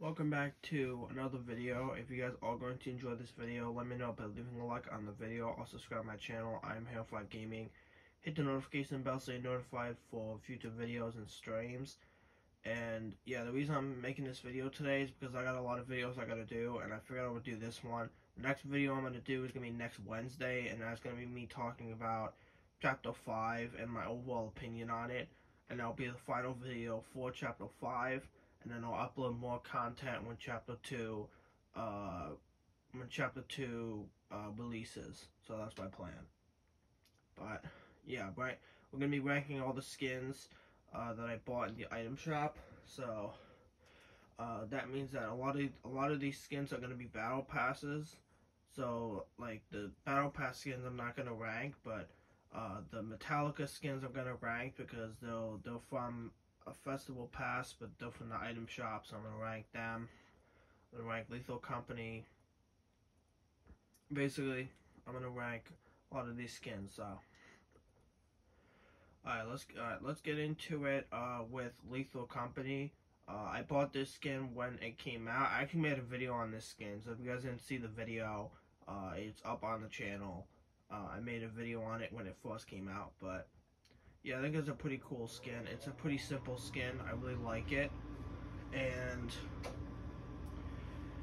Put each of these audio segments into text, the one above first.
Welcome back to another video. If you guys are going to enjoy this video, let me know by leaving a like on the video or subscribe my channel. I'm Hailfly Gaming. Hit the notification bell so you're notified for future videos and streams. And yeah, the reason I'm making this video today is because I got a lot of videos I gotta do and I figured I would do this one. The next video I'm gonna do is gonna be next Wednesday and that's gonna be me talking about chapter 5 and my overall opinion on it. And that'll be the final video for chapter 5 and then I'll upload more content when chapter two, uh, when chapter two uh, releases. So that's my plan. But yeah, right, we're gonna be ranking all the skins uh, that I bought in the item shop. So uh, that means that a lot of a lot of these skins are gonna be battle passes. So like the battle pass skins, I'm not gonna rank, but uh, the Metallica skins I'm gonna rank because they'll they're from a festival pass, but the item shop, so I'm gonna rank them. I'm gonna rank Lethal Company. Basically, I'm gonna rank a lot of these skins. So, all right, let's all right, let's get into it uh, with Lethal Company. Uh, I bought this skin when it came out. I actually made a video on this skin, so if you guys didn't see the video, uh, it's up on the channel. Uh, I made a video on it when it first came out, but yeah, I think it's a pretty cool skin. It's a pretty simple skin. I really like it, and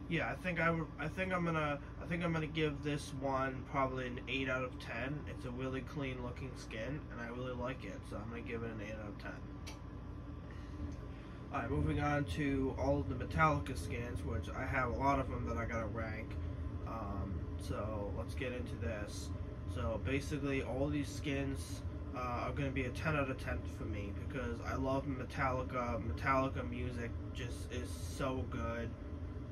yeah, I think I would. I think I'm gonna. I think I'm gonna give this one probably an eight out of ten. It's a really clean looking skin, and I really like it. So I'm gonna give it an eight out of ten. Alright, moving on to all of the Metallica skins, which I have a lot of them that I gotta rank. Um, so let's get into this. So basically, all these skins uh, are going to be a 10 out of 10 for me because I love Metallica. Metallica music just is so good,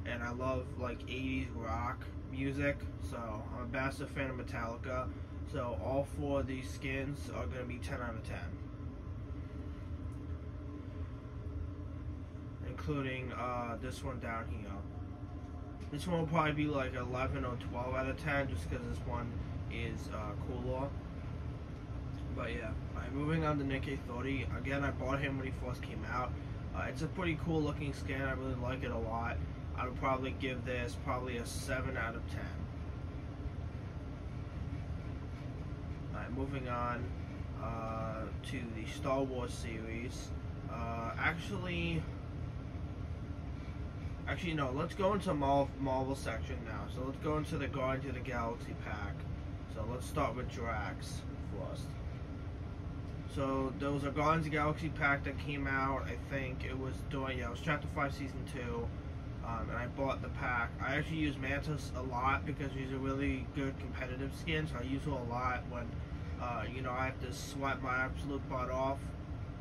and I love like 80s rock music. So I'm a massive fan of Metallica. So all four of these skins are going to be 10 out of 10. Including uh, this one down here. This one will probably be like 11 or 12 out of 10 just because this one is uh, cooler. But yeah, right, moving on to Nikke 30. Again, I bought him when he first came out. Uh, it's a pretty cool looking skin. I really like it a lot. I would probably give this probably a 7 out of 10. Alright, moving on uh, to the Star Wars series. Uh, actually, actually no, let's go into Marvel section now. So let's go into the Guardians of the Galaxy pack. So let's start with Drax first. So there was a Guardians of Galaxy pack that came out. I think it was doing yeah, it was Chapter Five, Season Two, um, and I bought the pack. I actually use Mantis a lot because he's a really good competitive skin. So I use her a lot when uh, you know I have to sweat my absolute butt off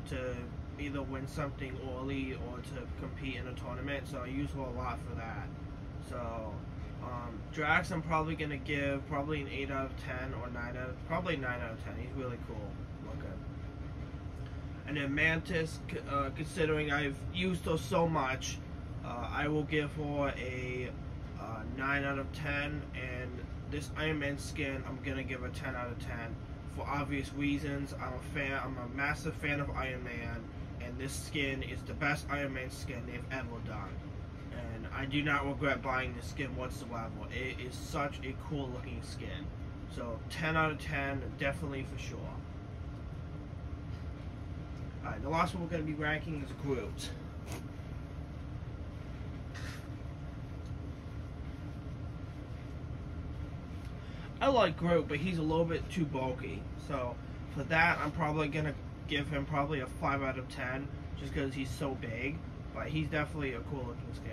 to either win something early or to compete in a tournament. So I use her a lot for that. So um, Drax, I'm probably gonna give probably an eight out of ten or nine out of probably nine out of ten. He's really cool. And Mantis, uh, considering I've used her so much, uh, I will give her a uh, 9 out of 10. And this Iron Man skin, I'm going to give a 10 out of 10. For obvious reasons, I'm a fan, I'm a massive fan of Iron Man. And this skin is the best Iron Man skin they've ever done. And I do not regret buying this skin whatsoever. It is such a cool looking skin. So 10 out of 10, definitely for sure. The last one we're going to be ranking is Groot. I like Groot, but he's a little bit too bulky. So, for that, I'm probably going to give him probably a 5 out of 10, just because he's so big. But he's definitely a cool looking skin.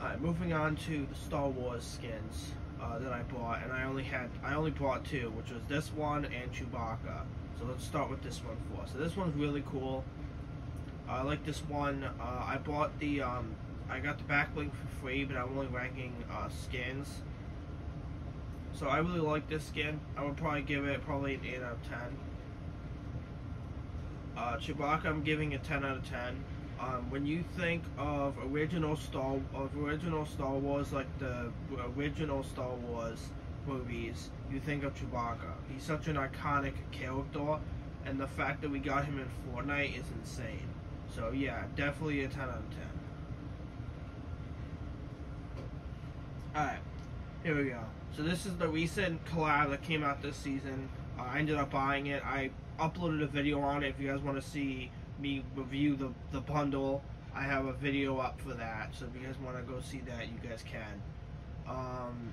Alright, moving on to the Star Wars skins uh, that I bought, and I only had I only bought two, which was this one and Chewbacca. So let's start with this one first. So this one's really cool. Uh, I like this one. Uh, I bought the um, I got the back bling for free, but I'm only ranking uh, skins. So I really like this skin. I would probably give it probably an 8 out of 10. Uh, Chewbacca, I'm giving a 10 out of 10. Um, when you think of original Star of original Star Wars, like the original Star Wars movies, you think of Chewbacca. He's such an iconic character, and the fact that we got him in Fortnite is insane. So yeah, definitely a 10 out of 10. Alright, here we go. So this is the recent collab that came out this season. Uh, I ended up buying it. I uploaded a video on it. If you guys want to see me review the, the bundle, I have a video up for that. So if you guys want to go see that, you guys can. Um,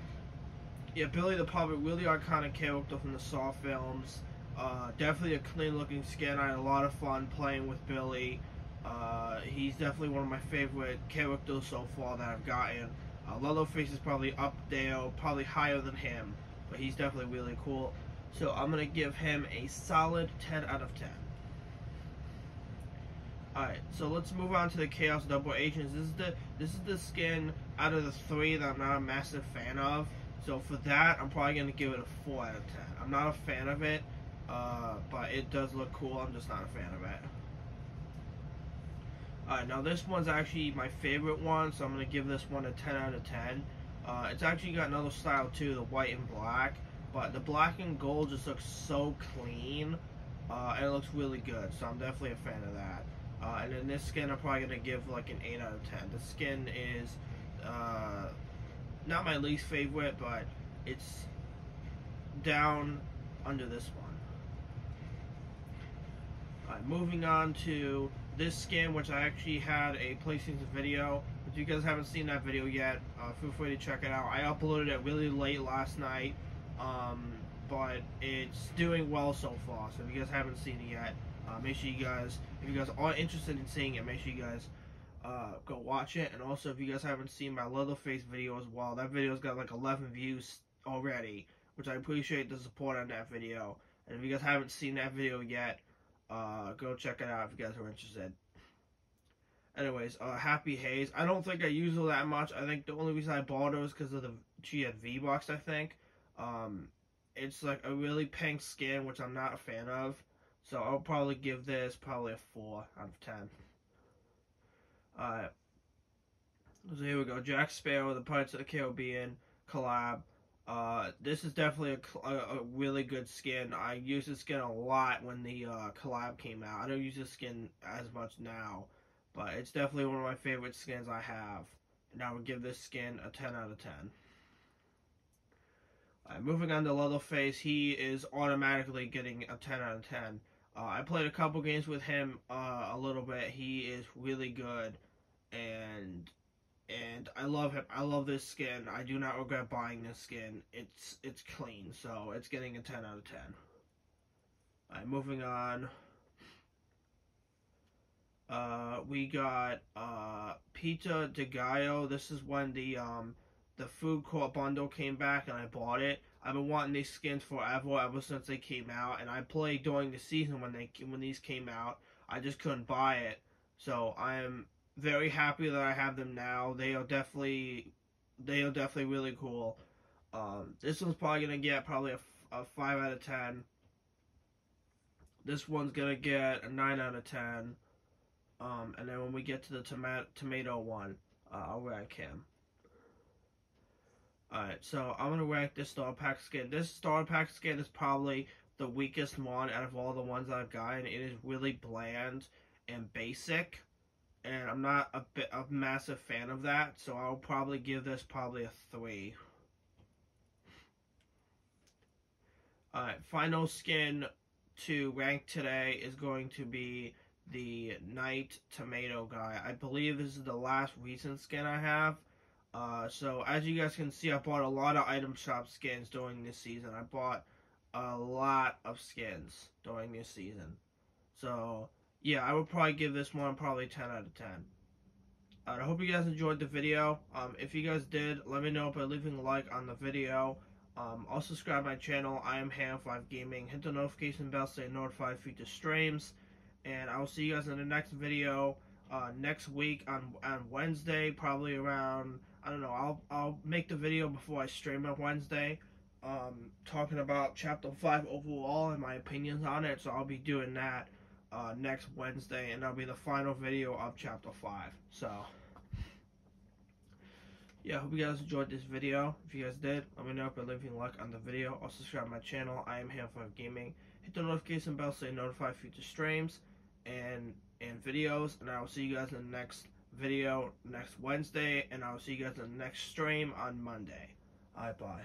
yeah, Billy the Puppet, really iconic character from the Saw films. Uh, definitely a clean looking skin. I had a lot of fun playing with Billy. Uh, he's definitely one of my favorite characters so far that I've gotten. Uh, Leatherface is probably up there, probably higher than him, but he's definitely really cool. So I'm gonna give him a solid 10 out of 10. Alright, so let's move on to the Chaos Double Agents. This is the this is the skin out of the three that I'm not a massive fan of. So for that, I'm probably gonna give it a four out of ten. I'm not a fan of it, uh, but it does look cool. I'm just not a fan of it. Alright, now this one's actually my favorite one, so I'm gonna give this one a 10 out of 10. Uh, it's actually got another style too, the white and black, but the black and gold just looks so clean, uh, and it looks really good. So I'm definitely a fan of that. Uh, and then this skin, I'm probably gonna give like an 8 out of 10. The skin is uh, not my least favorite, but it's down under this one. Alright, moving on to this skin, which I actually had a PlayStation video. If you guys haven't seen that video yet, uh, feel free to check it out. I uploaded it really late last night, um, but it's doing well so far. So if you guys haven't seen it yet, uh, make sure you guys, if you guys are interested in seeing it, make sure you guys uh, go watch it. And also, if you guys haven't seen my Leatherface video as well, that video's got like 11 views already, which I appreciate the support on that video. And if you guys haven't seen that video yet, uh, go check it out if you guys are interested. Anyways, uh, Happy Haze. I don't think I use her that much. I think the only reason I bought her was because of the she had V Bucks. I think. Um, it's like a really pink skin, which I'm not a fan of. So I'll probably give this probably a four out of ten. Alright. So here we go. Jack Sparrow, the Pirates of the Caribbean collab. Uh, this is definitely a, a, a, really good skin. I used this skin a lot when the uh, collab came out. I don't use this skin as much now, but it's definitely one of my favorite skins I have. And I would give this skin a 10 out of 10. Right, moving on to Leatherface, he is automatically getting a 10 out of 10. Uh, I played a couple games with him uh, a little bit. He is really good, and and I love him. I love this skin. I do not regret buying this skin. It's it's clean, so it's getting a 10 out of 10. Alright, moving on. Uh, we got uh, Pizza de Gallo. This is when the um, the food court bundle came back, and I bought it. I've been wanting these skins forever, ever since they came out, and I played during the season when they when these came out. I just couldn't buy it, so I am very happy that I have them now. They are definitely they are definitely really cool. Um, this one's probably gonna get probably a, a five out of ten. This one's gonna get a nine out of ten. Um, and then when we get to the tomato tomato one, uh, I'll rank him. Alright, so I'm gonna rank this Star Pack skin. This Star Pack skin is probably the weakest one out of all the ones I've gotten. It is really bland and basic, and I'm not a bit a massive fan of that. So I'll probably give this probably a three. Alright, final skin to rank today is going to be the Night Tomato guy. I believe this is the last recent skin I have. Uh, so as you guys can see, I bought a lot of item shop skins during this season. I bought a lot of skins during this season. So yeah, I would probably give this one probably 10 out of 10. Uh, I hope you guys enjoyed the video. Um, if you guys did, let me know by leaving a like on the video. Um, also subscribe my channel. I am Ham5 Gaming. Hit the notification bell so you're notified future streams. And I will see you guys in the next video uh, next week on on Wednesday, probably around I don't know. I'll I'll make the video before I stream on Wednesday, um, talking about chapter five overall and my opinions on it. So I'll be doing that uh, next Wednesday, and that'll be the final video of chapter five. So yeah, hope you guys enjoyed this video. If you guys did, let me know by leaving a like on the video or subscribe to my channel. I am here for gaming. Hit the notification bell so you're notified future streams. And and videos. And I will see you guys in the next video next Wednesday. And I will see you guys in the next stream on Monday. Alright, bye.